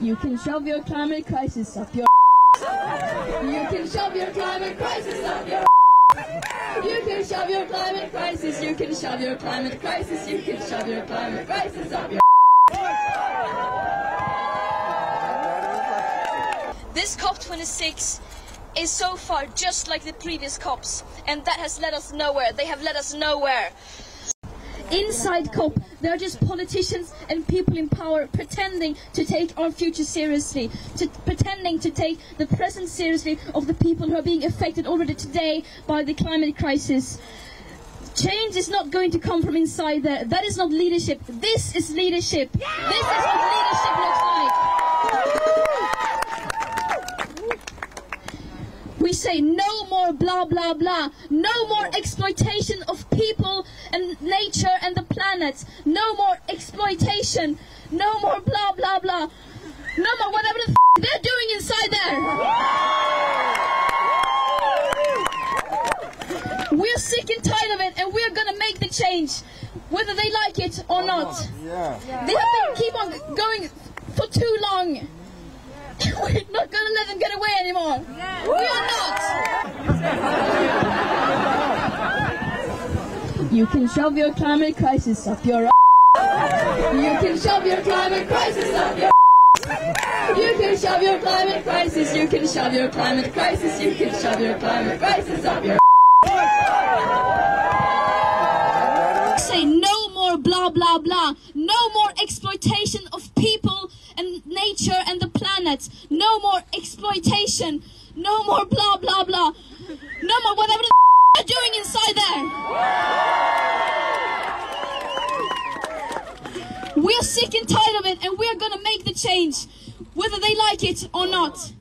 You can shove your climate crisis up your You can shove your climate crisis up your You can shove your climate crisis, you can shove your climate crisis, you can shove your climate crisis up your This COP26 is so far just like the previous COPs, and that has led us nowhere. They have led us nowhere. Inside COP, they're just politicians and people in power pretending to take our future seriously, to, pretending to take the present seriously of the people who are being affected already today by the climate crisis. Change is not going to come from inside there. That is not leadership. This is leadership. This is what leadership looks like. We say no more blah blah blah. No more exploitation of people and nature and the planet. No more exploitation. No more blah blah blah. No more whatever the f- they're doing inside there. We're sick and tired of it and we're gonna make the change. Whether they like it or not. Yeah. They have been keep on going for too long. We're not gonna let them get away anymore. We are not. You can shove your climate crisis up your You can shove your climate crisis up your You can shove your climate crisis, you can shove your climate crisis, you can shove your climate crisis up your Say no more blah blah blah. No more exploitation of people and nature and the planet. No more exploitation. No more blah blah blah. No more whatever the they're doing inside We're sick and tired of it and we're gonna make the change. Whether they like it or not.